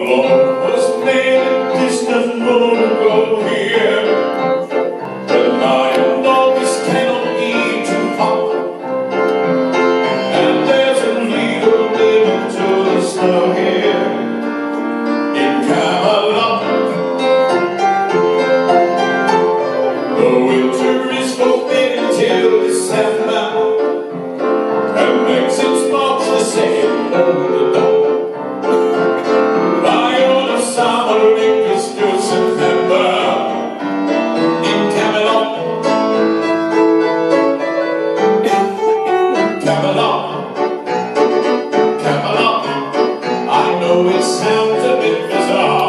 Lord was made distant long here. The lion always cannot be too hot. And there's a legal limit to the snow here in. The winter is December. And its march the I know it sounds a bit bizarre,